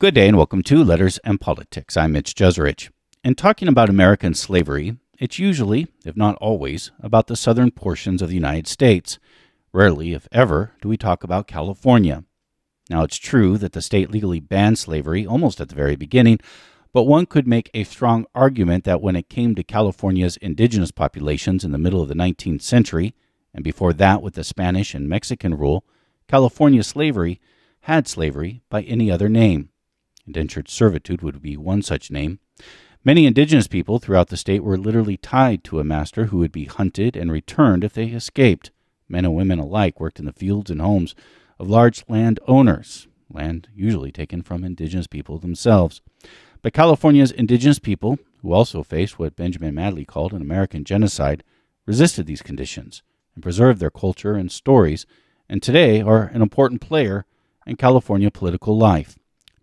Good day and welcome to Letters and Politics. I'm Mitch Jeserich. In talking about American slavery, it's usually, if not always, about the southern portions of the United States. Rarely, if ever, do we talk about California. Now, it's true that the state legally banned slavery almost at the very beginning, but one could make a strong argument that when it came to California's indigenous populations in the middle of the 19th century, and before that with the Spanish and Mexican rule, California slavery had slavery by any other name. Indentured servitude would be one such name. Many indigenous people throughout the state were literally tied to a master who would be hunted and returned if they escaped. Men and women alike worked in the fields and homes of large land owners, land usually taken from indigenous people themselves. But California's indigenous people, who also faced what Benjamin Madley called an American genocide, resisted these conditions and preserved their culture and stories, and today are an important player in California political life.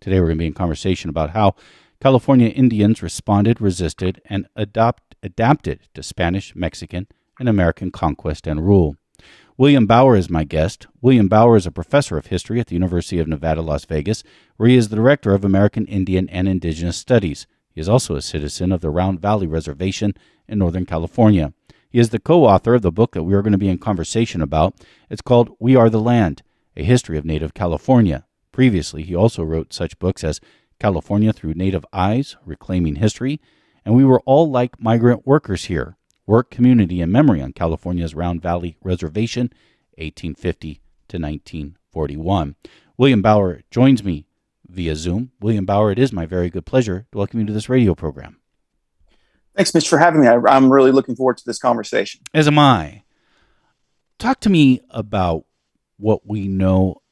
Today we're going to be in conversation about how California Indians responded, resisted, and adopt, adapted to Spanish, Mexican, and American conquest and rule. William Bauer is my guest. William Bauer is a professor of history at the University of Nevada, Las Vegas, where he is the director of American Indian and Indigenous Studies. He is also a citizen of the Round Valley Reservation in Northern California. He is the co author of the book that we are going to be in conversation about. It's called We Are the Land A History of Native California. Previously, he also wrote such books as California Through Native Eyes, Reclaiming History, and We Were All Like Migrant Workers Here, Work, Community, and Memory on California's Round Valley Reservation, 1850 to 1941. William Bauer joins me via Zoom. William Bauer, it is my very good pleasure to welcome you to this radio program. Thanks, Mitch, for having me. I, am really looking forward to this conversation. As am I. Talk to me about what we know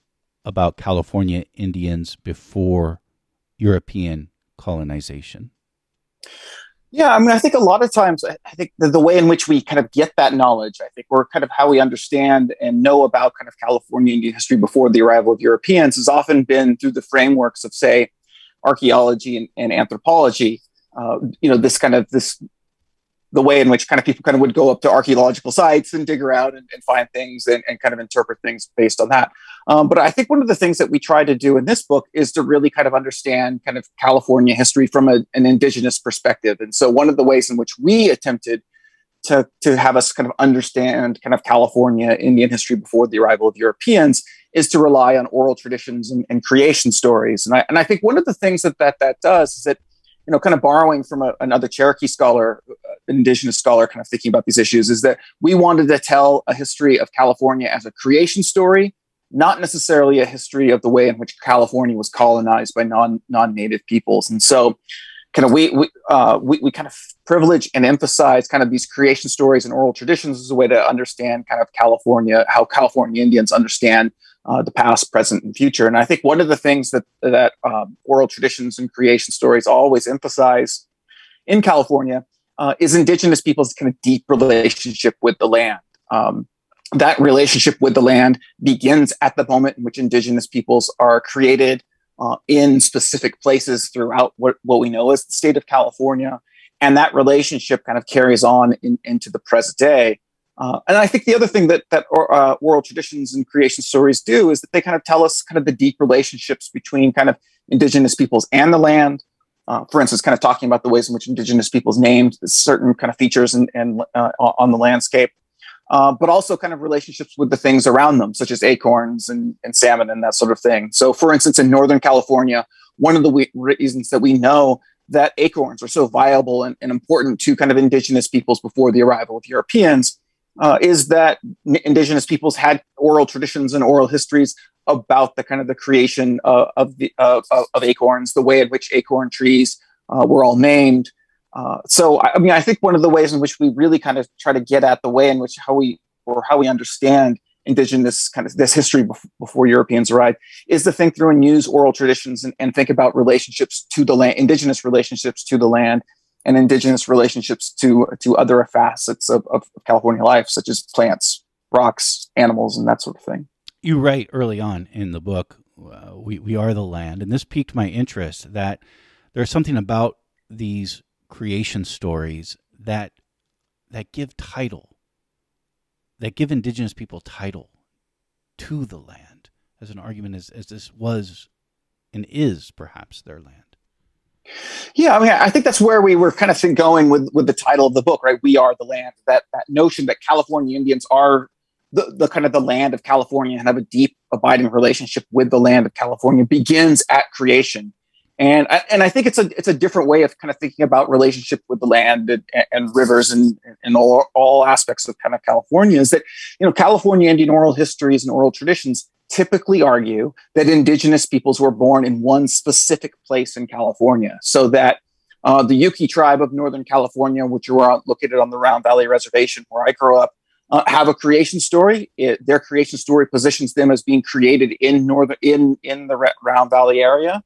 about California Indians before European colonization? Yeah, I mean, I think a lot of times, I think the, the, way in which we kind of get that knowledge, I think we're kind of how we understand and know about kind of California Indian history before the arrival of Europeans has often been through the frameworks of, say, archaeology and, and anthropology. Uh, you know, this kind of this the way in which kind of people kind of would go up to archaeological sites and dig around and, and find things and, and, kind of interpret things based on that. Um, but I think one of the things that we try to do in this book is to really kind of understand kind of California history from a, an indigenous perspective. And so one of the ways in which we attempted to, to have us kind of understand kind of California Indian history before the arrival of Europeans is to rely on oral traditions and, and creation stories. And I, and I think one of the things that that, that does is that you know, kind of borrowing from a, another Cherokee scholar, uh, indigenous scholar, kind of thinking about these issues, is that we wanted to tell a history of California as a creation story, not necessarily a history of the way in which California was colonized by non non native peoples. And so, kind of we we, uh, we we kind of privilege and emphasize kind of these creation stories and oral traditions as a way to understand kind of California, how California Indians understand uh, the past, present, and future. And I think one of the things that that um, oral traditions and creation stories always emphasize in California uh, is Indigenous people's kind of deep relationship with the land. Um, that relationship with the land begins at the moment in which Indigenous peoples are created uh, in specific places throughout what, what we know as the state of California. And that relationship kind of carries on in, into the present day. Uh, and I think the other thing that that uh, oral traditions and creation stories do is that they kind of tell us kind of the deep relationships between kind of indigenous peoples and the land. Uh, for instance, kind of talking about the ways in which indigenous peoples named certain kind of features and, uh, on the landscape, uh, but also kind of relationships with the things around them, such as acorns and, and salmon and that sort of thing. So, for instance, in Northern California, one of the reasons that we know that acorns are so viable and, and important to kind of indigenous peoples before the arrival of Europeans uh, is that indigenous peoples had oral traditions and oral histories about the kind of the creation uh, of the uh, of acorns, the way in which acorn trees uh, were all named. Uh, so, I mean, I think one of the ways in which we really kind of try to get at the way in which how we or how we understand indigenous kind of this history before, before Europeans arrived is to think through and use oral traditions and, and think about relationships to the land, indigenous relationships to the land, and indigenous relationships to to other facets of, of California life, such as plants, rocks, animals, and that sort of thing. You write early on in the book, uh, we we are the land, and this piqued my interest that there's something about these creation stories that that give title, that give indigenous people title to the land, as an argument as, as this was and is perhaps their land. Yeah, I mean, I think that's where we were kind of going with with the title of the book, right? We are the land. That that notion that California Indians are the, the kind of the land of California and have a deep, abiding relationship with the land of California begins at creation. And I, and I think it's a it's a different way of kind of thinking about relationship with the land and, and rivers and, and all, all aspects of kind of California is that you know California Indian oral histories and oral traditions typically argue that indigenous peoples were born in one specific place in California. So that uh, the Yuki tribe of Northern California, which are located on the Round Valley Reservation where I grew up, uh, have a creation story. It, their creation story positions them as being created in northern in in the Round Valley area,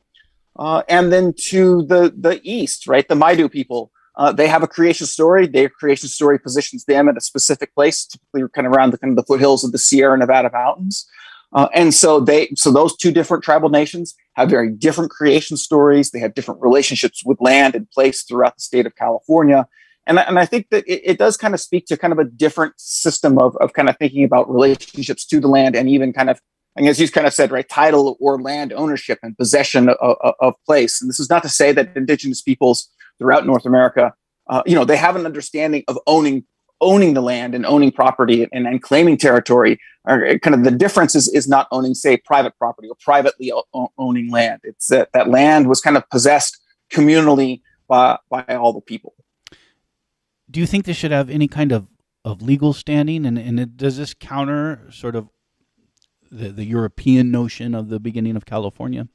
uh, and then to the the east, right, the Maidu people. Uh, they have a creation story. Their creation story positions them at a specific place, typically kind of around the kind of the foothills of the Sierra Nevada mountains. Uh, and so they, so those two different tribal nations have very different creation stories. They have different relationships with land and place throughout the state of California. And, and I think that it, it does kind of speak to kind of a different system of, of kind of thinking about relationships to the land and even kind of, and as you kind of said, right, title or land ownership and possession of, of, place. And this is not to say that indigenous peoples throughout North America, uh, you know, they have an understanding of owning owning the land and owning property and, and claiming territory are uh, kind of the difference is, is not owning say private property or privately o- owning land. It's that that land was kind of possessed communally by, by all the people. Do you think this should have any kind of, of legal standing? And, and it, does this counter sort of the, the european notion of the beginning of california?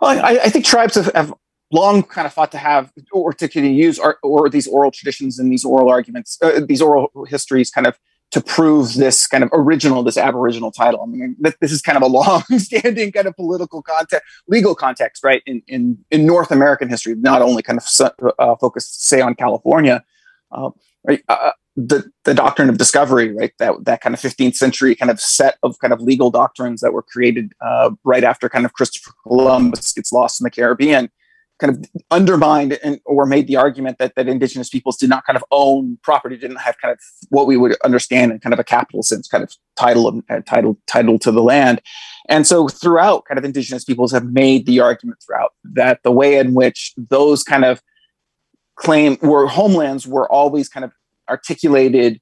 Well, I, I think tribes have, have long kind of fought to have or to use or, or these oral traditions and these oral arguments, uh, these oral histories kind of to prove this kind of original, this aboriginal title. I mean, this is kind of a long-standing kind of political context, legal context, right? In in, in North American history, not only kind of uh, focused, say, on California, uh, right? Uh, the the doctrine of discovery, right? That that kind of 15th century kind of set of kind of legal doctrines that were created uh, right after kind of Christopher Columbus gets lost in the Caribbean kind of undermined and or made the argument that that indigenous peoples did not kind of own property, didn't have kind of what we would understand in kind of a capital sense, kind of title of uh, title title to the land. And so throughout, kind of indigenous peoples have made the argument throughout that the way in which those kind of claim were homelands were always kind of articulated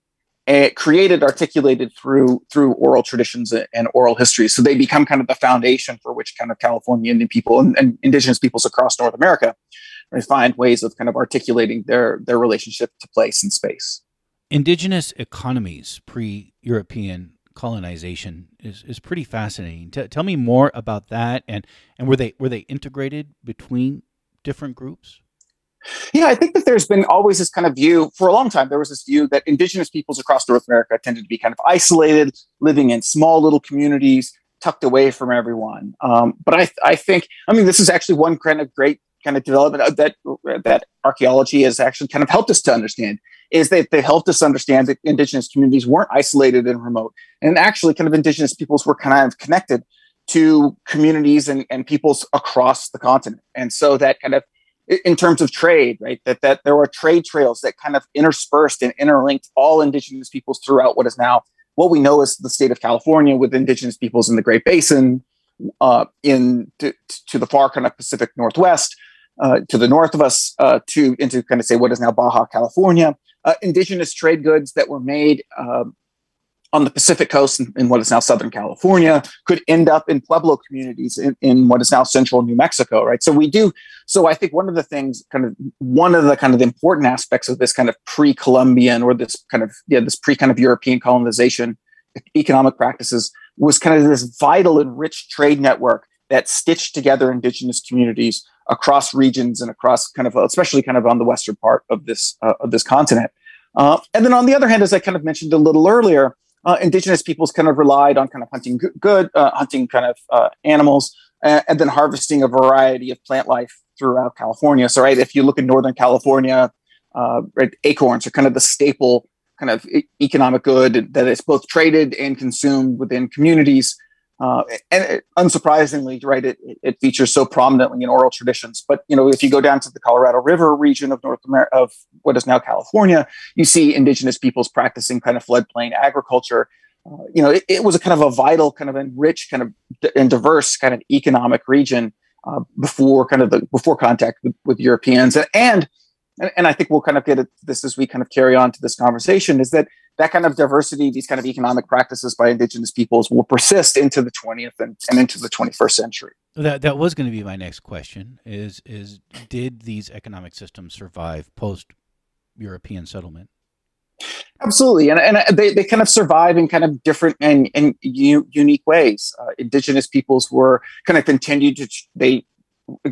Eh, created articulated through through oral traditions and oral histories so they become kind of the foundation for which kind of california indian people and, and indigenous peoples across north america find ways of kind of articulating their their relationship to place and space. Indigenous economies pre-european colonization is, is pretty fascinating. T- tell me more about that and and were they were they integrated between different groups yeah, I think that there's been always this kind of view for a long time. There was this view that indigenous peoples across North America tended to be kind of isolated, living in small little communities, tucked away from everyone. Um, but I, I think, I mean, this is actually one kind of great kind of development that that archaeology has actually kind of helped us to understand is that they helped us understand that indigenous communities weren't isolated and remote, and actually, kind of indigenous peoples were kind of connected to communities and, and peoples across the continent, and so that kind of in terms of trade, right? That that there were trade trails that kind of interspersed and interlinked all indigenous peoples throughout what is now what we know as the state of California, with indigenous peoples in the Great Basin, uh, in to, to, the far kind of Pacific Northwest, uh, to the north of us, uh, to into kind of say what is now Baja California. Uh, indigenous trade goods that were made um, on the Pacific coast in, in, what is now Southern California could end up in Pueblo communities in, in, what is now central New Mexico, right? So we do. So I think one of the things, kind of one of the kind of important aspects of this kind of pre-Columbian or this kind of yeah this pre kind of European colonization economic practices was kind of this vital and rich trade network that stitched together indigenous communities across regions and across kind of especially kind of on the western part of this uh, of this continent. Uh, and then on the other hand, as I kind of mentioned a little earlier, uh, indigenous peoples kind of relied on kind of hunting good, uh, hunting kind of uh, animals, and, and, then harvesting a variety of plant life throughout California. So, right, if you look at Northern California, uh, right, acorns are kind of the staple kind of economic good that is both traded and consumed within communities. Uh, and it, unsurprisingly, right, it, it features so prominently in oral traditions. But you know, if you go down to the Colorado River region of North America, of what is now California, you see indigenous peoples practicing kind of floodplain agriculture. uh, you know, it, it, was a kind of a vital, kind of enriched, kind of and diverse kind of economic region uh, before kind of the before contact with, with Europeans, and, and and I think we'll kind of get at this as we kind of carry on to this conversation. Is that that kind of diversity, these kind of economic practices by indigenous peoples will persist into the 20th and, and into the 21st century. That that was going to be my next question. Is is did these economic systems survive post European settlement? Absolutely, and, and they, they kind of survive in kind of different and, and u- unique ways. Uh, indigenous peoples were kind of continued to they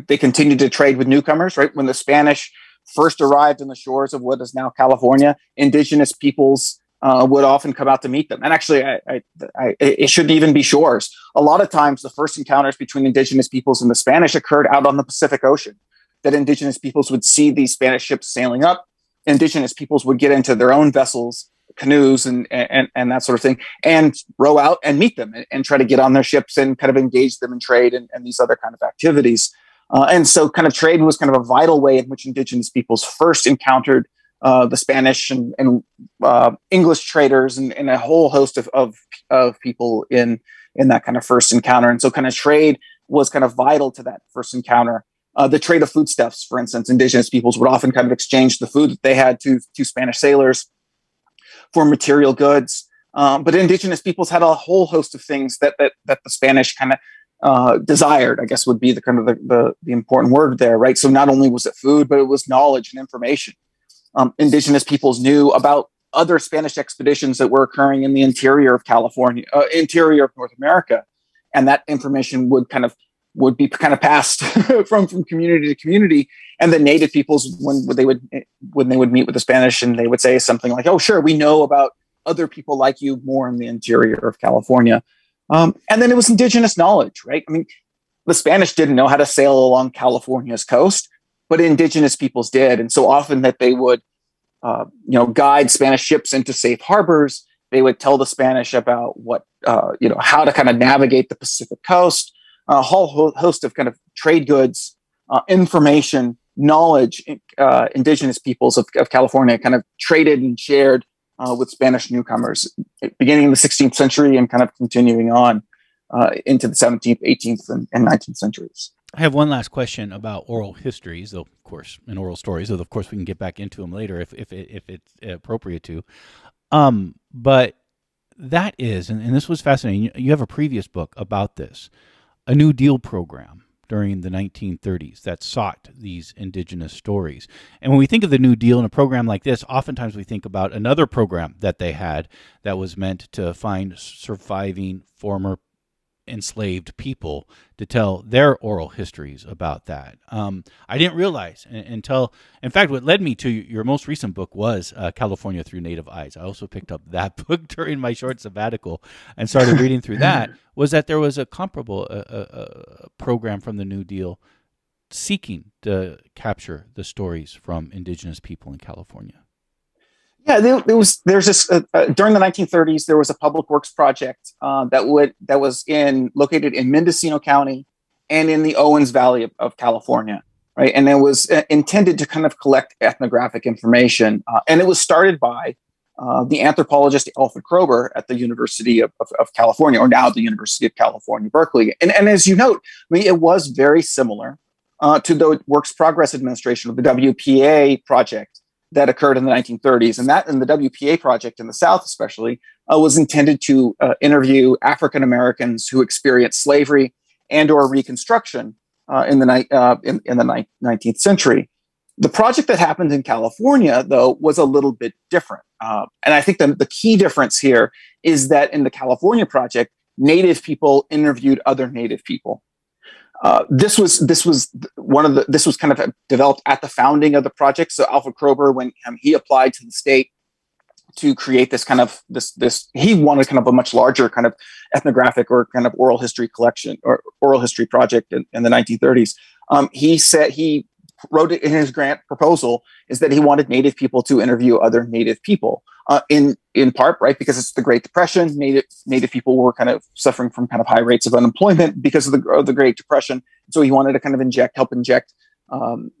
they continued to trade with newcomers. Right when the Spanish first arrived on the shores of what is now California, indigenous peoples uh, would often come out to meet them. And actually, I, I, I, it shouldn't even be shores. A lot of times, the first encounters between indigenous peoples and the Spanish occurred out on the Pacific Ocean. That indigenous peoples would see these Spanish ships sailing up indigenous peoples would get into their own vessels canoes and, and and that sort of thing and row out and meet them and, and try to get on their ships and kind of engage them in trade and, and these other kind of activities uh, and so kind of trade was kind of a vital way in which indigenous peoples first encountered uh, the spanish and, and uh, english traders and, and, a whole host of, of, of people in in that kind of first encounter and so kind of trade was kind of vital to that first encounter uh, the trade of foodstuffs, for instance, indigenous peoples would often kind of exchange the food that they had to, to Spanish sailors for material goods. Um, but indigenous peoples had a whole host of things that that, that the Spanish kind of uh, desired. I guess would be the kind of the, the, the, important word there, right? So not only was it food, but it was knowledge and information. Um, indigenous peoples knew about other Spanish expeditions that were occurring in the interior of California, uh, interior of North America, and that information would kind of would be kind of passed from from community to community and the native peoples when they would when they would meet with the spanish and they would say something like oh sure we know about other people like you more in the interior of california um, and then it was indigenous knowledge right? I mean the spanish didn't know how to sail along california's coast but indigenous peoples did. And so often that they would uh, you know guide spanish ships into safe harbors. They would tell the spanish about what uh, you know how to kind of navigate the pacific coast a whole host of kind of trade goods, uh, information, knowledge, uh, indigenous peoples of, of, California kind of traded and shared uh, with Spanish newcomers, beginning in the 16th century and kind of continuing on uh, into the 17th, 18th, and, and, 19th centuries. I have one last question about oral histories, though, of course, and oral stories. Though, of course, we can get back into them later if if, if it's appropriate to. Um, but that is, and, and this was fascinating. You have a previous book about this a New Deal program during the 1930s that sought these indigenous stories. And when we think of the New Deal in a program like this, oftentimes we think about another program that they had that was meant to find surviving former enslaved people to tell their oral histories about that. Um, I didn't realize until, in fact, what led me to your most recent book was uh, California Through Native Eyes. I also picked up that book during my short sabbatical and started reading through that. Was that there was a comparable uh, uh, program from the New Deal seeking to capture the stories from indigenous people in California? Yeah, there, was there's this uh, uh, during the 1930s there was a public works project uh, that would that was in located in Mendocino County and in the Owens Valley of, of California, right? And it was uh, intended to kind of collect ethnographic information, uh, and it was started by the anthropologist Alfred Kroeber at the University of, of, of, California, or now the University of California, Berkeley. And, and as you note, I mean, it was very similar to the Works Progress Administration, of the WPA project that occurred in the 1930s. And that, in the WPA project in the South, especially, uh, was intended to uh, interview African Americans who experienced slavery and or Reconstruction uh, in the ni- uh, in, in, the ni- 19th century. The project that happened in California, though, was a little bit different. Uh, and I think the, the key difference here is that in the California project, Native people interviewed other Native people. Uh, this was this was one of the this was kind of developed at the founding of the project. So Alfred Kroeber, when um, he applied to the state to create this kind of this this he wanted kind of a much larger kind of ethnographic or kind of oral history collection or oral history project in, in the 1930s. Um, he said he wrote it in his grant proposal is that he wanted Native people to interview other Native people. Uh, in in part, right, because it's the Great Depression. Native Native people were kind of suffering from kind of high rates of unemployment because of the of the Great Depression. So he wanted to kind of inject, help inject um,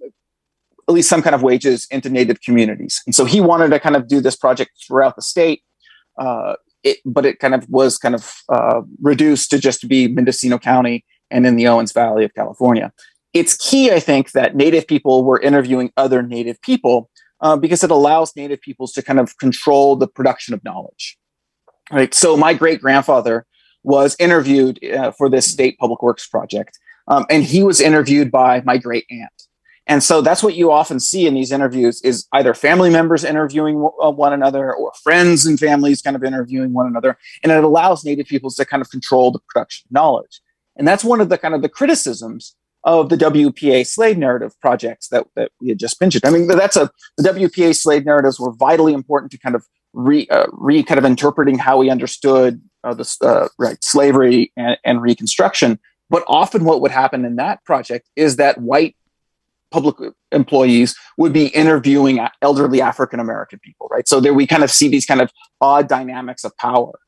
at least some kind of wages into Native communities. And so he wanted to kind of do this project throughout the state. Uh, it, but it kind of was kind of uh, reduced to just be Mendocino County and in the Owens Valley of California. It's key, I think, that Native people were interviewing other Native people uh, because it allows Native peoples to kind of control the production of knowledge. Right. So my great grandfather was interviewed uh, for this state public works project, um, and he was interviewed by my great aunt. And so that's what you often see in these interviews is either family members interviewing uh, one another or friends and families kind of interviewing one another. And it allows Native peoples to kind of control the production of knowledge. And that's one of the kind of the criticisms of the WPA slave narrative projects that, that we had just mentioned. I mean, that's a the WPA slave narratives were vitally important to kind of re, uh, re kind of interpreting how we understood uh, the uh, right slavery and, and Reconstruction. But often, what would happen in that project is that white public employees would be interviewing elderly African American people, right? So there we kind of see these kind of odd dynamics of power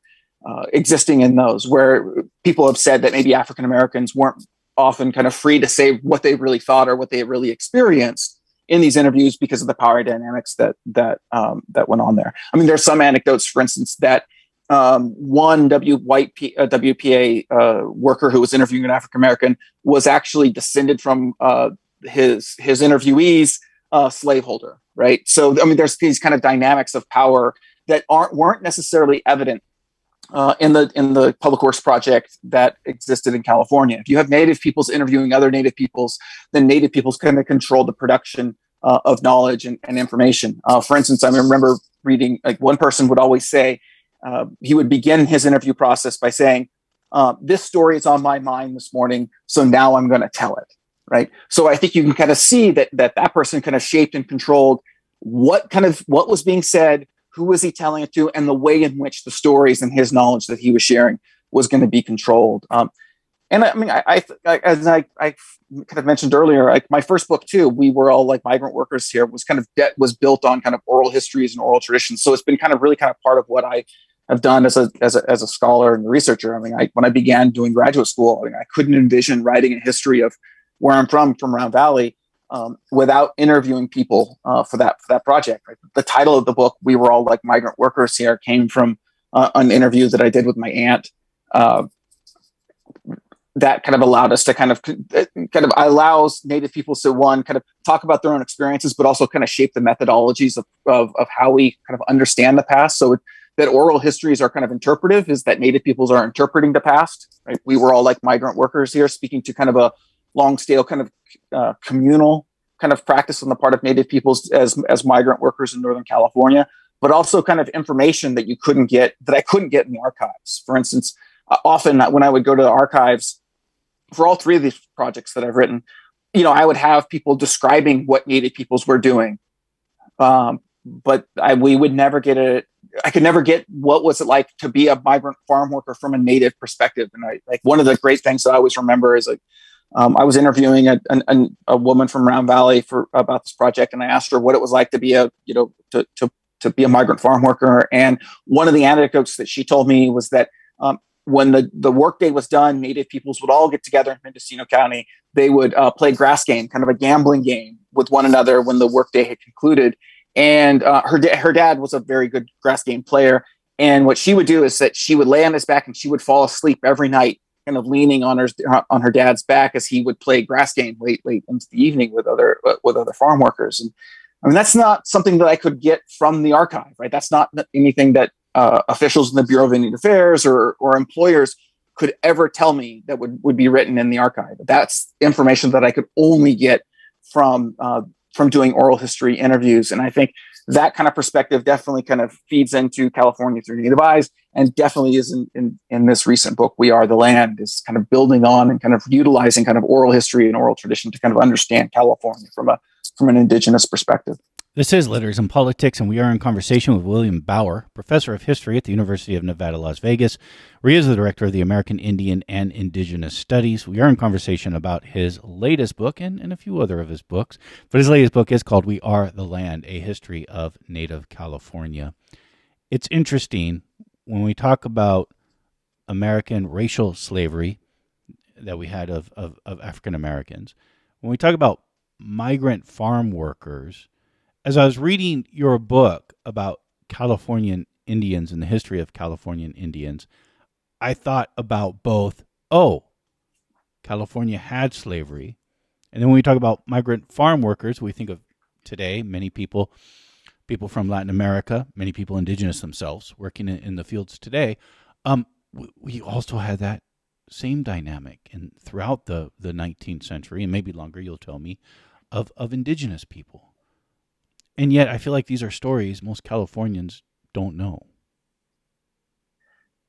uh, existing in those, where people have said that maybe African Americans weren't often kind of free to say what they really thought or what they really experienced in these interviews because of the power dynamics that that um, that went on there. I mean, there's some anecdotes, for instance, that um, one W white P, uh, WPA uh, worker who was interviewing an African American was actually descended from uh, his his interviewee's uh, slaveholder, right? So I mean, there's these kind of dynamics of power that aren't weren't necessarily evident uh, in the in the public works project that existed in California. If you have Native peoples interviewing other Native peoples, then Native peoples kind of control the production uh, of knowledge and, and information. Uh, for instance, I remember reading like one person would always say uh, he would begin his interview process by saying, uh, "This story is on my mind this morning, so now I'm going to tell it." Right. So I think you can kind of see that that that person kind of shaped and controlled what kind of what was being said who was he telling it to, and the way in which the stories and his knowledge that he was sharing was going to be controlled. Um, and I, I mean, I, I, as I, I kind of mentioned earlier, like my first book too, we were all like migrant workers here was kind of debt was built on kind of oral histories and oral traditions. So it's been kind of really kind of part of what I have done as a, as a, as a scholar and researcher. I mean, I, when I began doing graduate school, I, mean, I couldn't envision writing a history of where I'm from, from Round Valley, um, without interviewing people uh, for that for that project. Right? The title of the book, "We Were All Like Migrant Workers Here," came from uh, an interview that I did with my aunt. Uh, that kind of allowed us to kind of kind of allows Native people to one kind of talk about their own experiences, but also kind of shape the methodologies of of, of how we kind of understand the past. So that oral histories are kind of interpretive is that Native peoples are interpreting the past. Right? We were all like migrant workers here, speaking to kind of a long scale kind of uh, communal kind of practice on the part of Native peoples as as migrant workers in Northern California, but also kind of information that you couldn't get that I couldn't get in the archives. For instance, uh, often when I would go to the archives for all three of these projects that I've written, you know, I would have people describing what Native peoples were doing, um, but I, we would never get it. I could never get what was it like to be a migrant farm worker from a Native perspective. And I like one of the great things that I always remember is like um, I was interviewing a, a, a, woman from Round Valley for about this project, and I asked her what it was like to be a you know to to to be a migrant farm worker. And one of the anecdotes that she told me was that um, when the the workday was done, Native peoples would all get together in Mendocino County. They would uh, play grass game, kind of a gambling game with one another when the workday had concluded. And uh, her da- her dad was a very good grass game player. And what she would do is that she would lay on his back and she would fall asleep every night kind of leaning on her on her dad's back as he would play grass game late late into the evening with other with other farm workers. And I mean that's not something that I could get from the archive right? That's not anything that uh, officials in the Bureau of Indian Affairs or or employers could ever tell me that would would be written in the archive. That's information that I could only get from uh, from doing oral history interviews. And I think that kind of perspective definitely kind of feeds into California through native eyes and definitely is in, in, in, this recent book, We Are the Land, is kind of building on and kind of utilizing kind of oral history and oral tradition to kind of understand California from a from an indigenous perspective. This is Letters and Politics, and we are in conversation with William Bauer, professor of history at the University of Nevada, Las Vegas, where he is the director of the American Indian and Indigenous Studies. We are in conversation about his latest book and, and a few other of his books, but his latest book is called We Are the Land A History of Native California. It's interesting when we talk about American racial slavery that we had of, of, of African Americans, when we talk about migrant farm workers, as I was reading your book about Californian Indians and the history of Californian Indians, I thought about both. Oh, California had slavery. And then when we talk about migrant farm workers, we think of today many people, people from Latin America, many people indigenous themselves working in, the fields today. Um, we, we also had that same dynamic and throughout the, the 19th century and maybe longer, you'll tell me, of, of indigenous people. And yet I feel like these are stories most Californians don't know.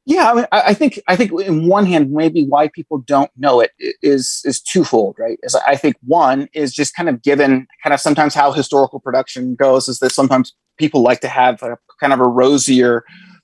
Yeah, I, mean, I think I think in one hand, maybe why people don't know it is is twofold, right? Is I think one is just kind of given kind of sometimes how historical production goes is that sometimes people like to have a kind of a rosier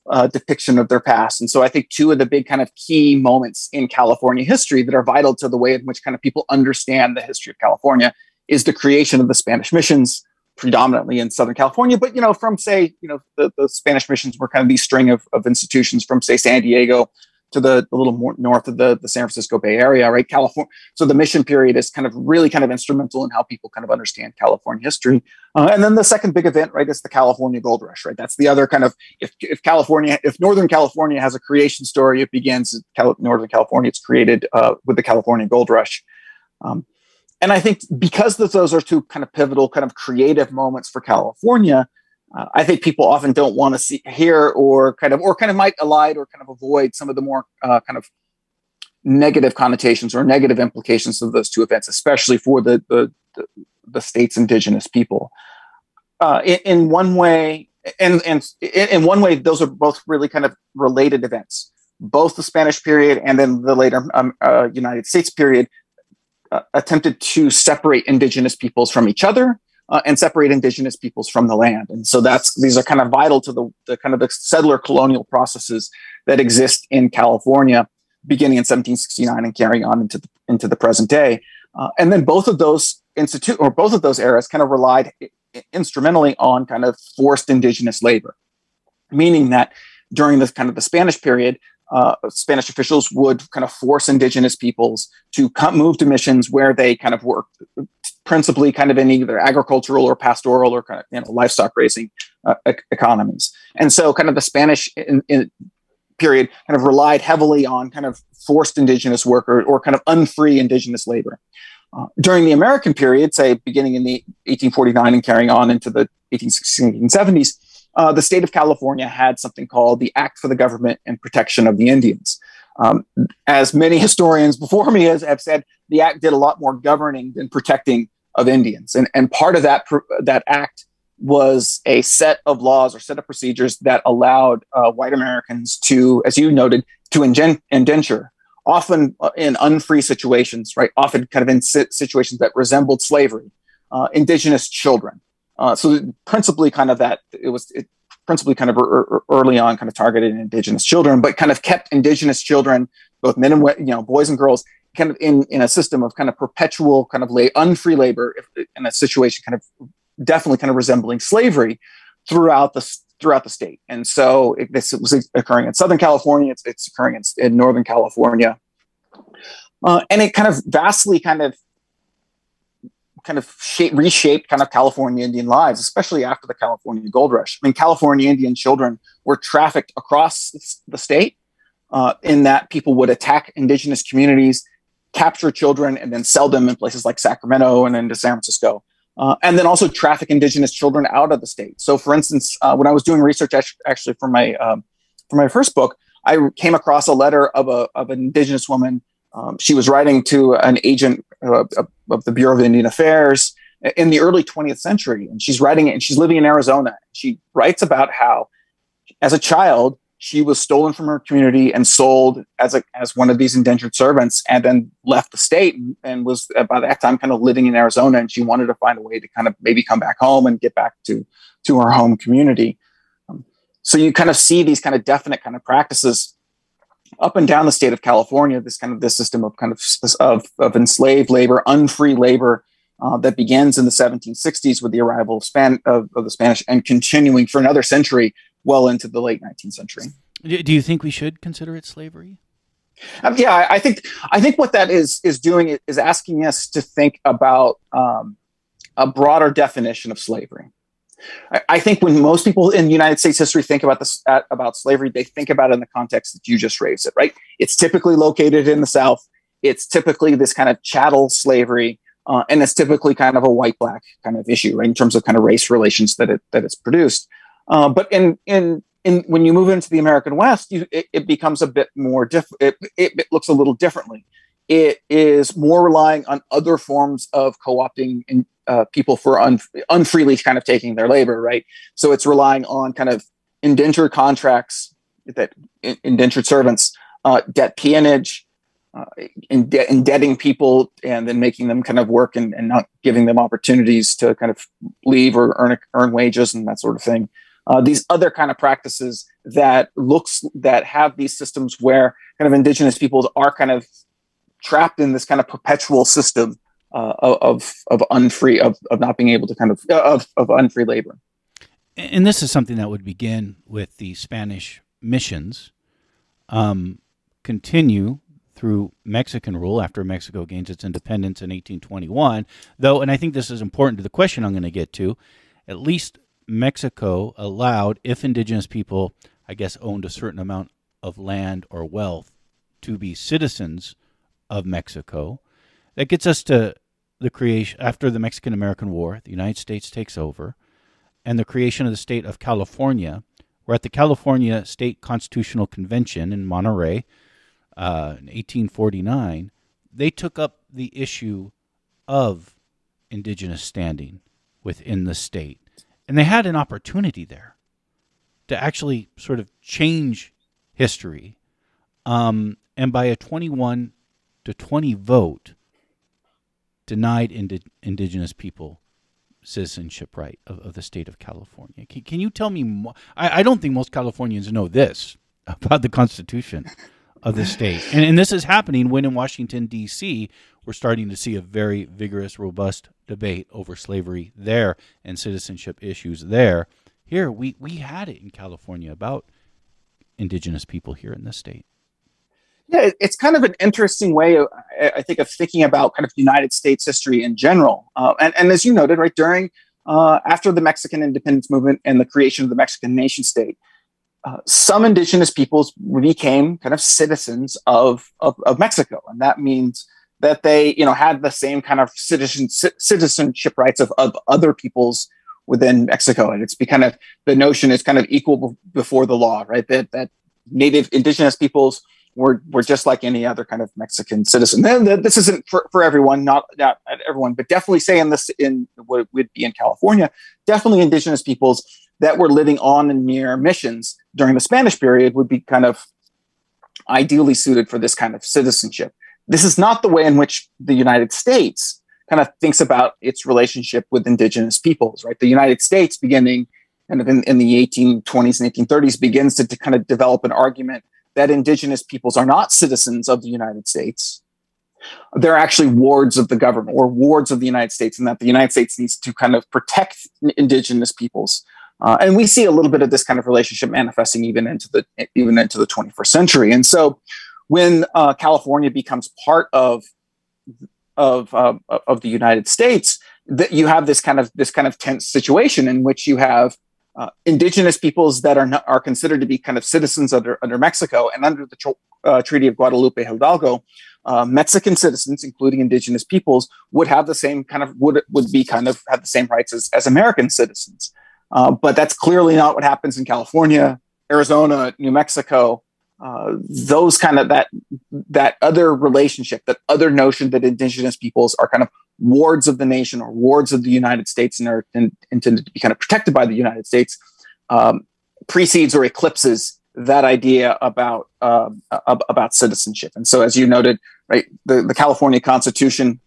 uh, depiction of their past, and so I think two of the big kind of key moments in California history that are vital to the way in which kind of people understand the history of California is the creation of the Spanish missions predominantly in Southern California, but you know, from say, you know, the, the Spanish missions were kind of these string of, of institutions from say San Diego to the a little more north of the, the San Francisco Bay Area, right? California. So the mission period is kind of really kind of instrumental in how people kind of understand California history. Uh, and then the second big event, right, is the California Gold Rush, right? That's the other kind of if, if California, if Northern California has a creation story, it begins Cal- Northern California. It's created uh, with the California Gold Rush. Um, and I think because those are two kind of pivotal, kind of creative moments for California, uh, I think people often don't want to see hear or kind of or kind of might elide or kind of avoid some of the more uh, kind of negative connotations or negative implications of those two events, especially for the the, the, the state's indigenous people. Uh, in, in, one way, and and in one way, those are both really kind of related events. Both the Spanish period and then the later um, uh, United States period uh, attempted to separate indigenous peoples from each other uh, and separate indigenous peoples from the land. And so that's these are kind of vital to the, the kind of the settler colonial processes that exist in California, beginning in 1769 and carrying on into the, into the present day. Uh, and then both of those institute or both of those eras kind of relied instrumentally on kind of forced indigenous labor, meaning that during this kind of the Spanish period, uh, Spanish officials would kind of force indigenous peoples to come, move to missions where they kind of worked principally kind of in either agricultural or pastoral or kind of you know livestock raising uh, e- economies. And so kind of the Spanish in, in period kind of relied heavily on kind of forced indigenous work or, or kind of unfree indigenous labor. Uh, during the American period, say beginning in the 1849 and carrying on into the 1860s, 1870s, uh, the state of California had something called the Act for the Government and Protection of the Indians. Um, as many historians before me has, have said, the act did a lot more governing than protecting of Indians, and and part of that that act was a set of laws or set of procedures that allowed uh, white Americans to, as you noted, to indenture, often uh, in unfree situations, right? Often kind of in situations that resembled slavery, uh, indigenous children, uh, so principally, kind of that it was it principally kind of early on, kind of targeted indigenous children, but kind of kept indigenous children, both men and you know boys and girls, kind of in in a system of kind of perpetual kind of lay unfree labor in a situation kind of definitely kind of resembling slavery throughout the throughout the state. And so it, this was occurring in Southern California. It's, it's occurring in, in Northern California. Uh, and it kind of vastly kind of kind of shape, reshaped kind of California Indian lives, especially after the California Gold Rush. I mean, California Indian children were trafficked across the state uh, in that people would attack indigenous communities, capture children, and then sell them in places like Sacramento and into San Francisco. Uh, and then also traffic indigenous children out of the state. So, for instance, uh, when I was doing research actually for my um, for my first book, I came across a letter of a of an indigenous woman um, she was writing to an agent uh, of the Bureau of Indian Affairs in the early 20th century, and she's writing it, and she's living in Arizona. She writes about how, as a child, she was stolen from her community and sold as a as one of these indentured servants, and then left the state and, and was uh, by that time kind of living in Arizona. And she wanted to find a way to kind of maybe come back home and get back to to her home community. Um, so you kind of see these kind of definite kind of practices up and down the state of California, this kind of this system of kind of of, of enslaved labor, unfree labor uh, that begins in the 1760s with the arrival of, Span- of, of, the Spanish and continuing for another century, well into the late 19th century. Do you think we should consider it slavery? Um, yeah, I think I think what that is is doing is asking us to think about um, a broader definition of slavery. I, think when most people in United States history think about this about slavery, they think about it in the context that you just raised it. Right? It's typically located in the South. It's typically this kind of chattel slavery, uh, and it's typically kind of a white black kind of issue, right? In terms of kind of race relations that it that it's produced. Uh, but in in in when you move into the American West, you, it, it becomes a bit more diff. It, it, it looks a little differently. It is more relying on other forms of co-opting in, uh, people for un- unfreely kind of taking their labor, right? So it's relying on kind of indentured contracts that indentured servants, uh, debt peonage, uh, indebting people and then making them kind of work and, and, not giving them opportunities to kind of leave or earn earn wages and that sort of thing. Uh, these other kind of practices that looks that have these systems where kind of indigenous peoples are kind of trapped in this kind of perpetual system uh, of of unfree of, of not being able to kind of of, of unfree labor. And this is something that would begin with the Spanish missions, um, continue through Mexican rule after Mexico gains its independence in 1821. Though, and I think this is important to the question I'm going to get to, at least Mexico allowed, if indigenous people, I guess, owned a certain amount of land or wealth, to be citizens of Mexico. That gets us to the creation, after the Mexican American War, the United States takes over, and the creation of the state of California, We're at the California State Constitutional Convention in Monterey uh, in 1849, they took up the issue of indigenous standing within the state. And they had an opportunity there to actually sort of change history. Um, and by a 21 to 20 vote, denied indi- indigenous people citizenship right of, of the state of California. Can, can you tell me? I, I don't think most Californians know this about the Constitution of the state. And, and this is happening when in Washington, D.C., we're starting to see a very vigorous, robust debate over slavery there and citizenship issues there. Here, we, we had it in California about indigenous people here in this state. Yeah, it's kind of an interesting way, of, I think, of thinking about kind of United States history in general. Uh, and, and as you noted, right, during, uh, after the Mexican independence movement and the creation of the Mexican nation state, uh, some indigenous peoples became kind of citizens of, of, of, Mexico. And that means that they, you know, had the same kind of citizen, citizenship rights of, of other peoples within Mexico. And it's be kind of, the notion is kind of equal before the law, right? That, that native indigenous peoples were, were just like any other kind of Mexican citizen. This isn't for, for everyone, not, not everyone, but definitely say in this, in what would be in California, definitely indigenous peoples that were living on and near missions during the Spanish period would be kind of ideally suited for this kind of citizenship. This is not the way in which the United States kind of thinks about its relationship with indigenous peoples, right? The United States, beginning kind of in, in the 1820s and 1830s, begins to, to kind of develop an argument that indigenous peoples are not citizens of the United States. They're actually wards of the government or wards of the United States, and that the United States needs to kind of protect indigenous peoples uh, and we see a little bit of this kind of relationship manifesting even into the even into the 21st century. And so, when uh, California becomes part of of uh, of the United States, that you have this kind of this kind of tense situation in which you have uh, indigenous peoples that are not, are considered to be kind of citizens under under Mexico and under the uh, Treaty of Guadalupe Hidalgo. Uh, Mexican citizens, including indigenous peoples, would have the same kind of would would be kind of have the same rights as, as American citizens. Uh, but that's clearly not what happens in California, Arizona, New Mexico. Uh, those kind of that that other relationship, that other notion that indigenous peoples are kind of wards of the nation or wards of the United States and are in, intended to be kind of protected by the United States, um, precedes or eclipses that idea about uh, about citizenship. And so, as you noted, right, the, the California Constitution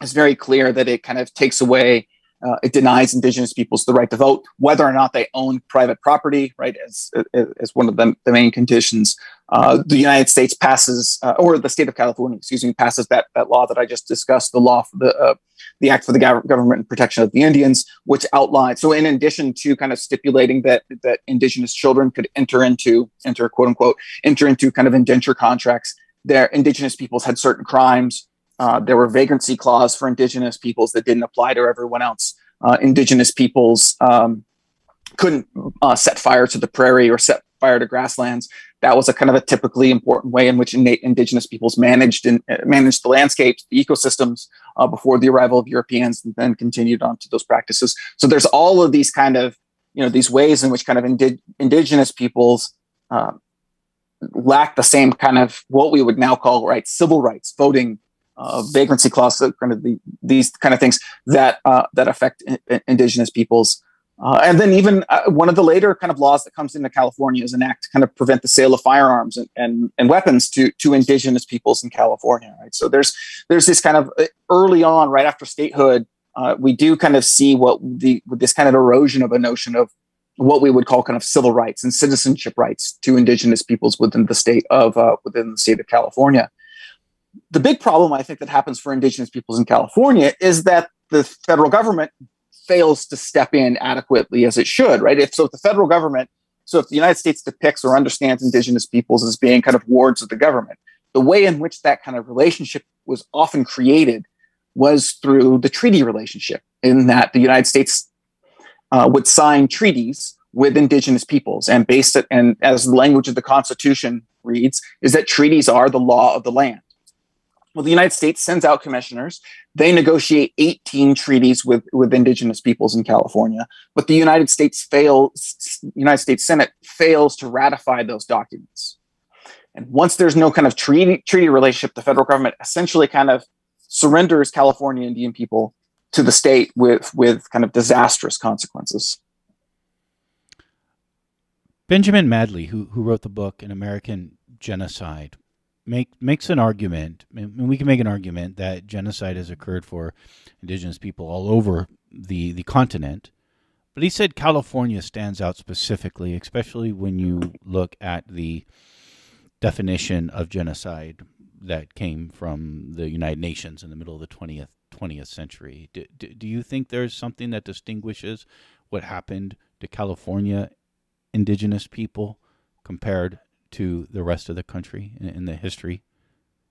is very clear that it kind of takes away uh, it denies indigenous peoples the right to vote, whether or not they own private property, right, as, as one of the, the main conditions. Uh, the United States passes, uh, or the state of California, excuse me, passes that, that law that I just discussed, the law the, uh, the Act for the Government and Protection of the Indians, which outlines, so in addition to kind of stipulating that, that indigenous children could enter into, enter quote unquote, enter into kind of indenture contracts, their indigenous peoples had certain crimes uh, there were vagrancy clause for indigenous peoples that didn't apply to everyone else. Uh, indigenous peoples um, couldn't uh, set fire to the prairie or set fire to grasslands. That was a kind of a typically important way in which indigenous peoples managed and uh, managed the landscapes, the ecosystems uh, before the arrival of Europeans, and then continued on to those practices. So there's all of these kind of you know these ways in which kind of indi- indigenous peoples lack the same kind of what we would now call right civil rights, voting, uh, vagrancy clause, kind of the, these kind of things that uh, that affect in- indigenous peoples. Uh, and then even uh, one of the later kind of laws that comes into California is an act to kind of prevent the sale of firearms and, and, and weapons to, to indigenous peoples in California. Right. So there's there's this kind of uh, early on, right after statehood, uh, we do kind of see what the this kind of erosion of a notion of what we would call kind of civil rights and citizenship rights to indigenous peoples within the state of uh, within the state of California. The big problem I think that happens for indigenous peoples in California is that the federal government fails to step in adequately as it should, right? If so, if the federal government, so if the United States depicts or understands indigenous peoples as being kind of wards of the government, the way in which that kind of relationship was often created was through the treaty relationship, in that the United States uh, would sign treaties with indigenous peoples and based it, and as the language of the Constitution reads, is that treaties are the law of the land. Well, the United States sends out commissioners. They negotiate 18 treaties with, with indigenous peoples in California, but the United States fails, United States Senate fails to ratify those documents. And once there's no kind of treaty treaty relationship, the federal government essentially kind of surrenders California Indian people to the state with with kind of disastrous consequences. Benjamin Madley, who who wrote the book An American Genocide, make, makes an argument, and we can make an argument that genocide has occurred for indigenous people all over the, the continent. But he said California stands out specifically, especially when you look at the definition of genocide that came from the United Nations in the middle of the 20th 20th century. Do, do, do you think there's something that distinguishes what happened to California indigenous people compared to the rest of the country in, in the history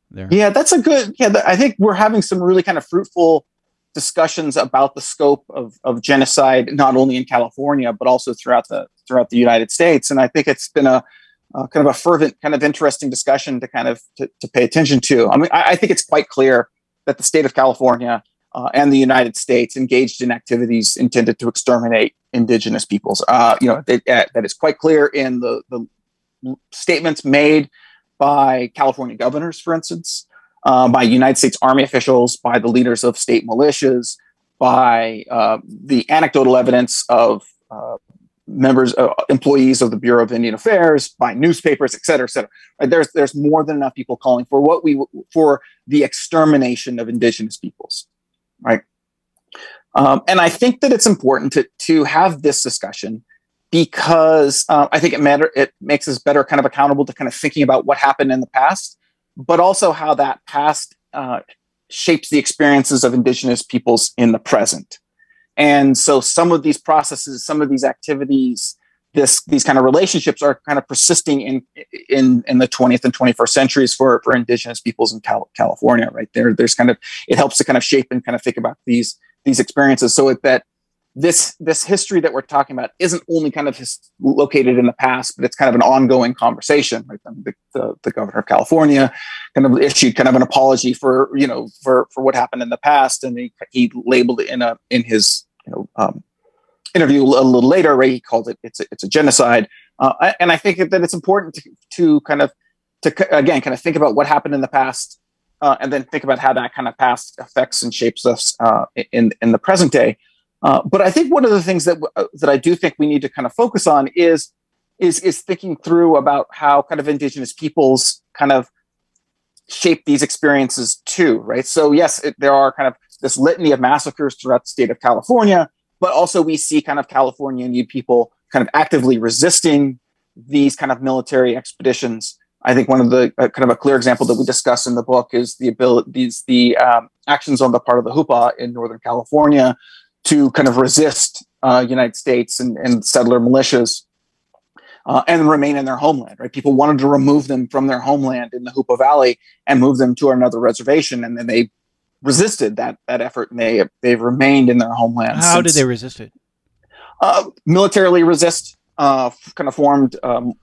there? Yeah, that's a good. Yeah, I think we're having some really kind of fruitful discussions about the scope of, of genocide, not only in California but also throughout the throughout the United States. And I think it's been a uh, kind of a fervent, kind of interesting discussion to kind of to, to pay attention to. I mean, I, I, think it's quite clear that the state of California uh, and the United States engaged in activities intended to exterminate indigenous peoples. Uh, you know, that, that is quite clear in the, the statements made by California governors, for instance, uh, by United States Army officials, by the leaders of state militias, by uh, the anecdotal evidence of uh, members, uh, employees of the Bureau of Indian Affairs, by newspapers, et cetera, et cetera. Right? There's there's more than enough people calling for what we for the extermination of indigenous peoples, right? Um, and I think that it's important to to have this discussion because uh, I think it matter it makes us better kind of accountable to kind of thinking about what happened in the past, but also how that past uh, shapes the experiences of indigenous peoples in the present. And so some of these processes, some of these activities, this these kind of relationships are kind of persisting in in in the 20th and 21st centuries for for indigenous peoples in Cal- California. Right there, there's kind of it helps to kind of shape and kind of think about these these experiences so that this this history that we're talking about isn't only kind of his, located in the past, but it's kind of an ongoing conversation. Right, the, the, the, governor of California kind of issued kind of an apology for you know for for what happened in the past, and he, he labeled it in a in his you know um, interview a little later. Right, he called it it's a, it's a genocide, uh, and I think that it's important to to kind of to again kind of think about what happened in the past. Uh, and then think about how that kind of past affects and shapes us uh, in in the present day. Uh, but I think one of the things that uh, that I do think we need to kind of focus on is is is thinking through about how kind of indigenous peoples kind of shape these experiences too, right? So yes, it, there are kind of this litany of massacres throughout the state of California, but also we see kind of California Indian people kind of actively resisting these kind of military expeditions. I think one of the uh, kind of a clear example that we discuss in the book is the ability, these the um, actions on the part of the Hupa in Northern California to kind of resist uh, United States and, and settler militias uh, and remain in their homeland. Right? People wanted to remove them from their homeland in the Hoopa Valley and move them to another reservation, and then they resisted that that effort, and they they've remained in their homeland. How since. did they resist it? uh, militarily resist, uh, kind of formed um,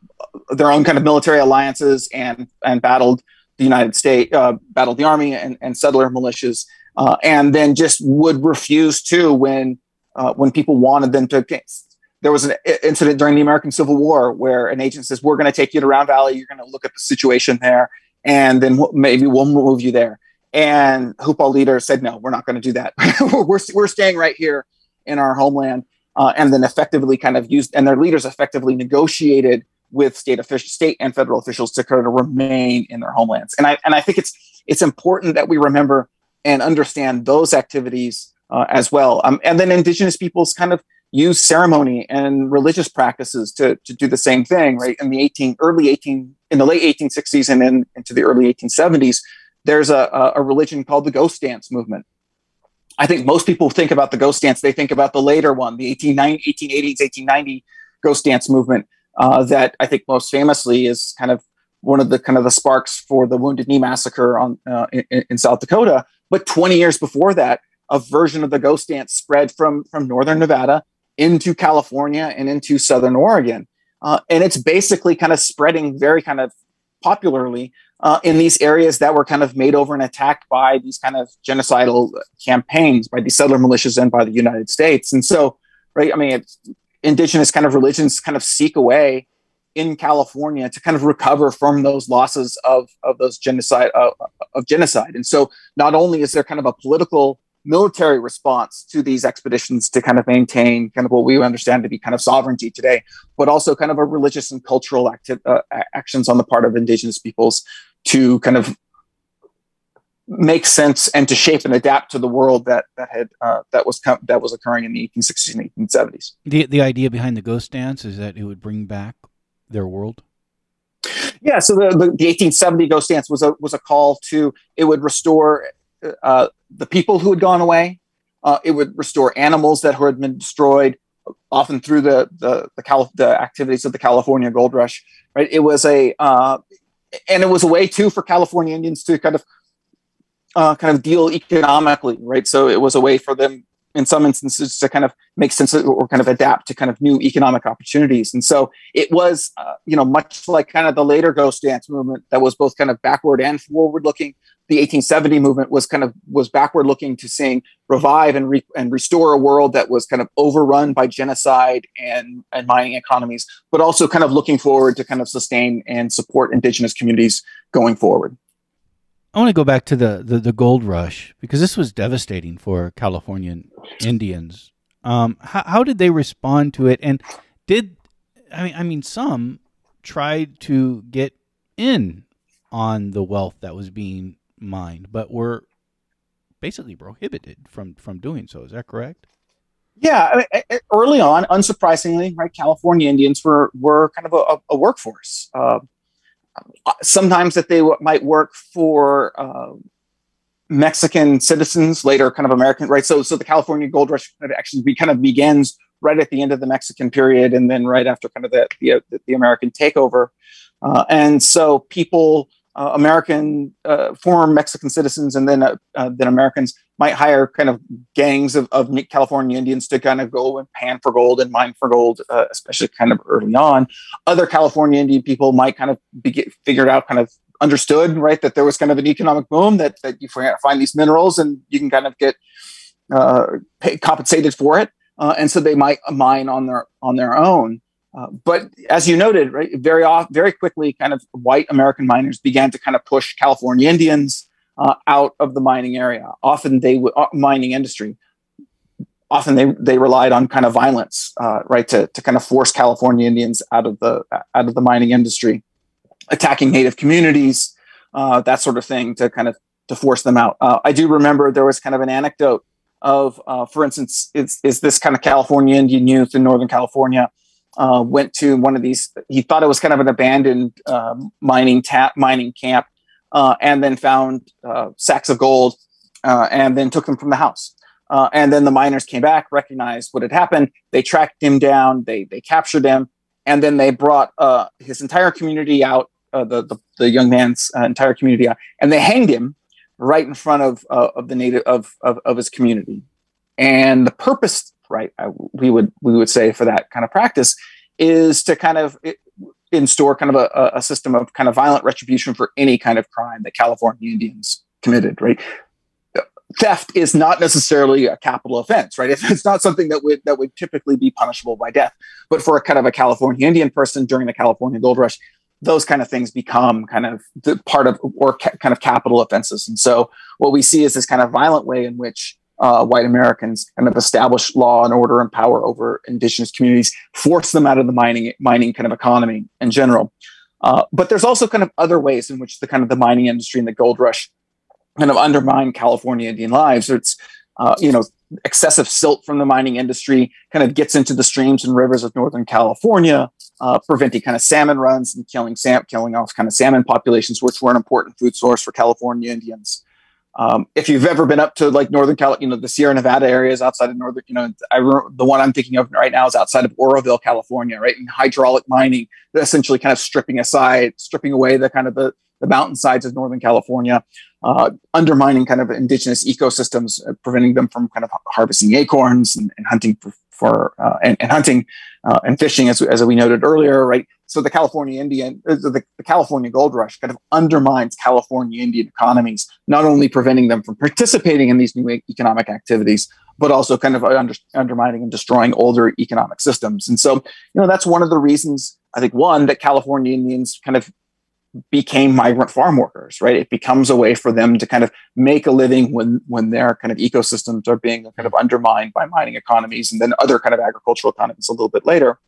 their own kind of military alliances and and battled the United States, uh, battled the army and, and settler militias, uh, and then just would refuse to when uh, when people wanted them to. There was an incident during the American Civil War where an agent says, "We're going to take you to Round Valley. You're going to look at the situation there, and then maybe we'll move you there." And Hoopa leader said, "No, we're not going to do that. we're we're staying right here in our homeland." Uh, and then effectively kind of used, and their leaders effectively negotiated with state officials, state and federal officials to kind of remain in their homelands. And I and I think it's it's important that we remember and understand those activities uh, as well. Um, and then indigenous peoples kind of use ceremony and religious practices to, to do the same thing, right? In the 18 early 18 in the late 1860s and in, into the early 1870s, there's a, a religion called the ghost dance movement. I think most people think about the ghost dance, they think about the later one, the 1880s, 1890 ghost dance movement uh, that I think most famously is kind of one of the kind of the sparks for the Wounded Knee massacre on uh, in, in, South Dakota. But 20 years before that, a version of the ghost dance spread from from northern Nevada into California and into southern Oregon, uh, and it's basically kind of spreading very kind of popularly uh, in these areas that were kind of made over and attacked by these kind of genocidal campaigns by these settler militias and by the United States. And so, right, I mean, indigenous kind of religions kind of seek a way in California to kind of recover from those losses of, of those genocide uh, of genocide. And so not only is there kind of a political military response to these expeditions to kind of maintain kind of what we understand to be kind of sovereignty today, but also kind of a religious and cultural acti- uh, actions on the part of indigenous peoples to kind of make sense and to shape and adapt to the world that that had uh, that was com- that was occurring in the 1860s and 1870s. The the idea behind the ghost dance is that it would bring back their world. Yeah, so the, the, the 1870 ghost dance was a was a call to it would restore uh, the people who had gone away. Uh, it would restore animals that had been destroyed, often through the the the, Cal- the activities of the California Gold Rush. Right, it was a uh, and it was a way too for California Indians to kind of uh, kind of deal economically, right? So it was a way for them, in some instances, to kind of make sense or kind of adapt to kind of new economic opportunities. And so it was, uh, you know, much like kind of the later ghost dance movement that was both kind of backward and forward looking. The 1870 movement was kind of was backward looking to seeing revive and re- and restore a world that was kind of overrun by genocide and and mining economies, but also kind of looking forward to kind of sustain and support indigenous communities going forward. I want to go back to the, the, the gold rush because this was devastating for Californian Indians. Um, how, how did they respond to it? And did I mean I mean some tried to get in on the wealth that was being mined, but were basically prohibited from from doing so. Is that correct? Yeah, early on, unsurprisingly, right, California Indians were were kind of a, a workforce. Uh, sometimes that they w- might work for uh, Mexican citizens, later kind of American, right? So, so the California Gold Rush kind of actually be, kind of begins right at the end of the Mexican period, and then right after kind of the the, the American takeover, uh, and so people uh, American uh, former Mexican citizens and then uh, uh, then Americans might hire kind of gangs of, of California Indians to kind of go and pan for gold and mine for gold, uh, especially kind of early on. Other California Indian people might kind of be figured out, kind of understood, right, that there was kind of an economic boom that that you find these minerals and you can kind of get uh, pay, compensated for it, and so they might mine on their on their own. Uh, but as you noted, right, very off, very quickly, kind of white American miners began to kind of push California Indians uh, out of the mining area. Often they would uh, mining industry. Often they, they relied on kind of violence, uh, right, to, to kind of force California Indians out of the out of the mining industry, attacking native communities, that sort of thing, to kind of to force them out. I do remember there was kind of an anecdote of, for instance, is, is this kind of California Indian youth in Northern California uh, went to one of these. He thought it was kind of an abandoned uh, mining tap mining camp, uh, and then found uh, sacks of gold, uh, and then took them from the house. Uh, and then the miners came back, recognized what had happened. They tracked him down. They they captured him, and then they brought his entire community out. the, the, the young man's entire community out, and they hanged him right in front of of the native of, of of his community. And the purpose right? I, we would we would say for that kind of practice is to kind of install kind of a, a system of kind of violent retribution for any kind of crime that California Indians committed, right? Theft is not necessarily a capital offense, right? It's not something that would that would typically be punishable by death. But for a kind of a California Indian person during the California Gold Rush, those kind of things become kind of the part of or ca- kind of capital offenses. And so what we see is this kind of violent way in which uh, white Americans kind of establish law and order and power over indigenous communities, force them out of the mining mining kind of economy in general. Uh, but there's also kind of other ways in which the kind of the mining industry and the gold rush kind of undermine California Indian lives. It's uh, you know excessive silt from the mining industry kind of gets into the streams and rivers of northern California, uh, preventing kind of salmon runs and killing sam- killing off kind of salmon populations, which were an important food source for California Indians. Um, if you've ever been up to like Northern California, you know, the Sierra Nevada areas outside of Northern, you know, I the one I'm thinking of right now is outside of Oroville, California, right? In hydraulic mining, essentially kind of stripping aside, stripping away the kind of the, the mountainsides of Northern California, uh, undermining kind of indigenous ecosystems, uh, preventing them from kind of harvesting acorns and, and hunting for, for uh, and, and, hunting uh, and fishing, as, as we noted earlier, right? So the California Indian, uh, the, the, California gold rush kind of undermines California Indian economies, not only preventing them from participating in these new economic activities, but also kind of under, undermining and destroying older economic systems. And so, you know, that's one of the reasons I think one that California Indians kind of became migrant farm workers, right? It becomes a way for them to kind of make a living when when their kind of ecosystems are being kind of undermined by mining economies and then other kind of agricultural economies a little bit later.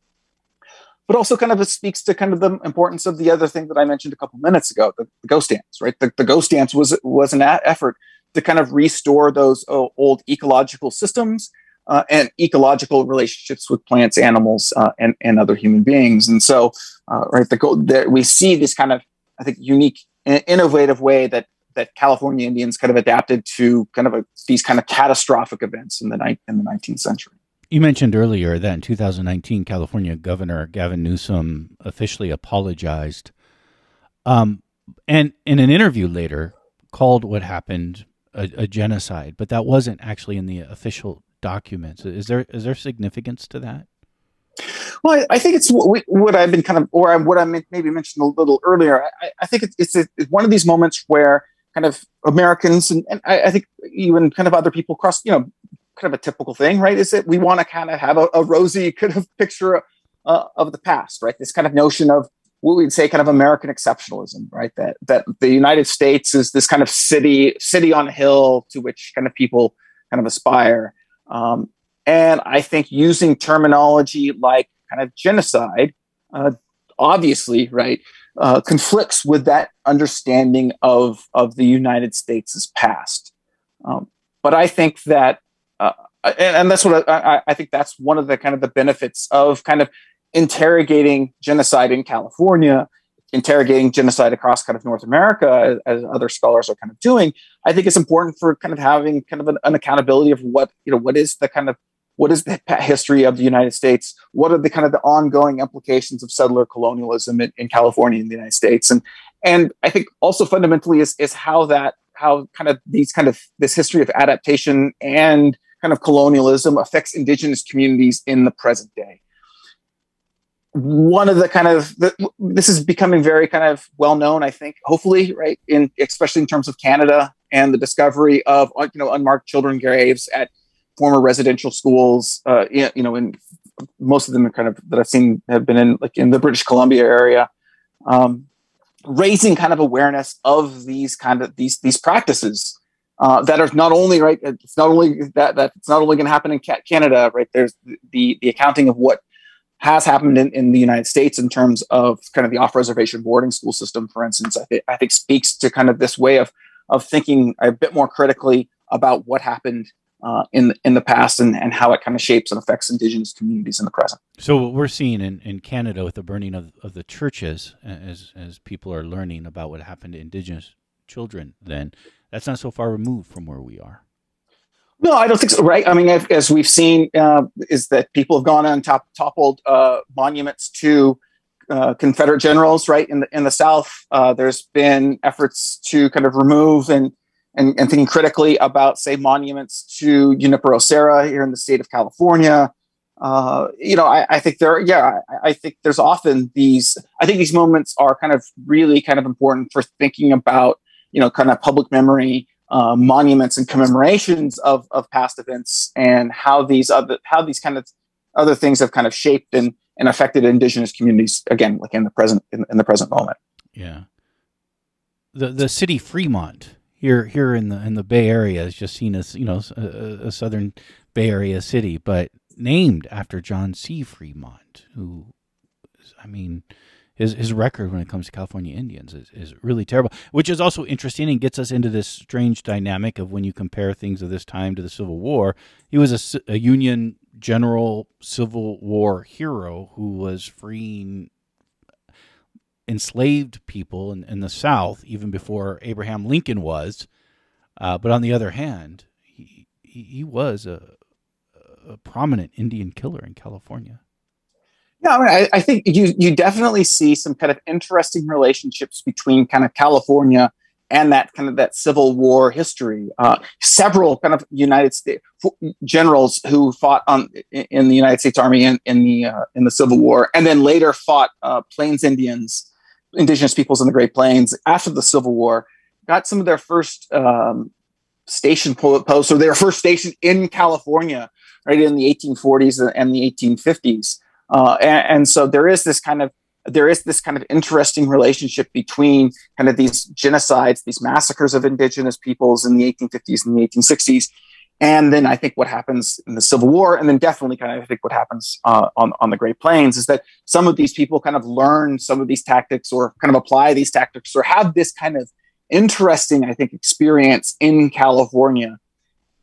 But also kind of it speaks to kind of the importance of the other thing that I mentioned a couple minutes ago, the, the ghost dance, right? The, the ghost dance was was an effort to kind of restore those uh, old ecological systems uh, and ecological relationships with plants, animals, uh, and, and other human beings. And so, uh, right, the, the, we see this kind of I think, unique, innovative way that that California Indians kind of adapted to kind of a, these kind of catastrophic events in the ni- in the 19th century. You mentioned earlier that in 2019, California Governor Gavin Newsom officially apologized, um, and in an interview later called what happened a, a genocide, but that wasn't actually in the official documents. Is there is there significance to that? Well, I, I think it's what, we, what, I've been kind of, or what I maybe mentioned a little earlier. I, I think it's, it's, a, it's, one of these moments where kind of Americans and, and I, I, think even kind of other people across, you know, kind of a typical thing, right? Is that we want to kind of have a, a rosy kind of picture uh, of the past, right? This kind of notion of what we'd say kind of American exceptionalism, right? That that the United States is this kind of city city on a hill to which kind of people kind of aspire. Um, and I think using terminology like kind of genocide, uh, obviously, right, uh, conflicts with that understanding of, of the United States' past. Um, but I think that, uh, and, and, that's what I, I, think that's one of the kind of the benefits of kind of interrogating genocide in California, interrogating genocide across kind of North America, as, other scholars are kind of doing. I think it's important for kind of having kind of an, an accountability of what you know what is the kind of what is the history of the United States? What are the kind of the ongoing implications of settler colonialism in, in California in the United States? And and I think also fundamentally is is how that how kind of these kind of this history of adaptation and kind of colonialism affects indigenous communities in the present day. One of the kind of the, this is becoming very kind of well known, I think, hopefully, right? In especially in terms of Canada and the discovery of you know unmarked children graves at former residential schools. Uh, you know, in most of them are kind of that I've seen have been in like in the British Columbia area, um, raising kind of awareness of these kind of these these practices uh, that are not only right. It's not only that that it's not only going to happen in Canada, right? There's the the accounting of what has happened in, in the United States in terms of kind of the off reservation boarding school system, for instance. I, th- I think speaks to kind of this way of of thinking a bit more critically about what happened uh, in in the past and, and how it kind of shapes and affects indigenous communities in the present. So what we're seeing in, in Canada with the burning of, of the churches as as people are learning about what happened to indigenous children then that's not so far removed from where we are. No, I don't think so. Right? I mean, as we've seen, uh, is that people have gone and top toppled uh, monuments to uh, Confederate generals, right in the in the South. Uh, there's been efforts to kind of remove and and, and thinking critically about, say, monuments to Junipero Serra here in the state of California. Uh, you know, I, I, think there, yeah, I, I, think there's often these, I think these moments are kind of really kind of important for thinking about, you know, kind of public memory, uh, monuments and commemorations of, of past events and how these other, how these kind of other things have kind of shaped and, and affected indigenous communities again, like in the present, in, in the present moment. Yeah. The, the city Fremont here here in the in the Bay Area is just seen as you know a, a, southern Bay Area city, but named after John C. Fremont, who, I mean, his his record when it comes to California Indians is, is really terrible, which is also interesting and gets us into this strange dynamic of when you compare things of this time to the Civil War. He was a, a Union general Civil War hero who was freeing enslaved people in, in the South even before Abraham Lincoln was. Uh, but on the other hand, he, he, was a, a, prominent Indian killer in California. Yeah, I, mean, I, I, think you you definitely see some kind of interesting relationships between kind of California and that kind of that Civil War history. Uh, several kind of United States generals who fought on in the United States Army in, in the uh, in the Civil War, and then later fought uh, Plains Indians indigenous peoples in the Great Plains after the Civil War got some of their first um, station posts or their first station in California, right in the 1840s and the 1850s. Uh, and, and, so there is this kind of there is this kind of interesting relationship between kind of these genocides, these massacres of indigenous peoples in the 1850s and the 1860s, and then I think what happens in the Civil War, and then definitely kind of I think what happens uh, on, on the Great Plains is that some of these people kind of learn some of these tactics or kind of apply these tactics or have this kind of interesting, I think, experience in California.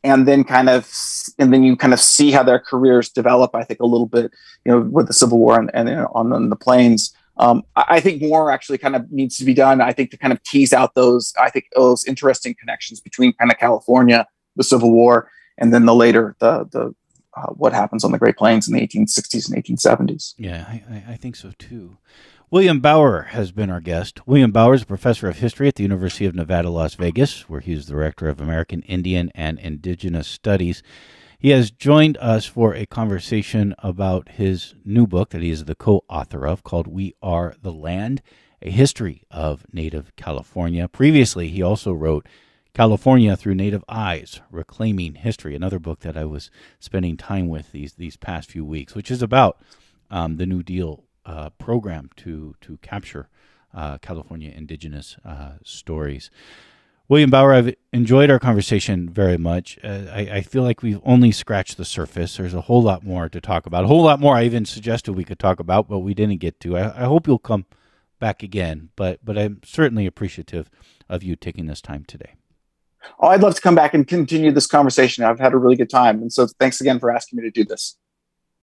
And then kind of, and then you kind of see how their careers develop. I think a little bit, you know, with the Civil War and, and on, on the plains. Um, I think more actually kind of needs to be done. I think to kind of tease out those, I think those interesting connections between kind of California the Civil War, and then the later the the uh, what happens on the Great Plains in the 1860s and 1870s. Yeah, I, I think so too. William Bauer has been our guest. William Bauer is a professor of history at the University of Nevada, Las Vegas, where he's the director of American Indian and Indigenous Studies. He has joined us for a conversation about his new book that he is the co author of called We Are the Land A History of Native California. Previously, he also wrote California Through Native Eyes, Reclaiming History, another book that I was spending time with these these past few weeks, which is about um, the New Deal uh, program to to capture uh, California indigenous uh, stories. William Bauer, I've enjoyed our conversation very much. Uh, I, I, feel like we've only scratched the surface. There's a whole lot more to talk about. A whole lot more I even suggested we could talk about, but we didn't get to. I, I hope you'll come back again. But but I'm certainly appreciative of you taking this time today. Oh, I'd love to come back and continue this conversation. I've had a really good time. And so thanks again for asking me to do this.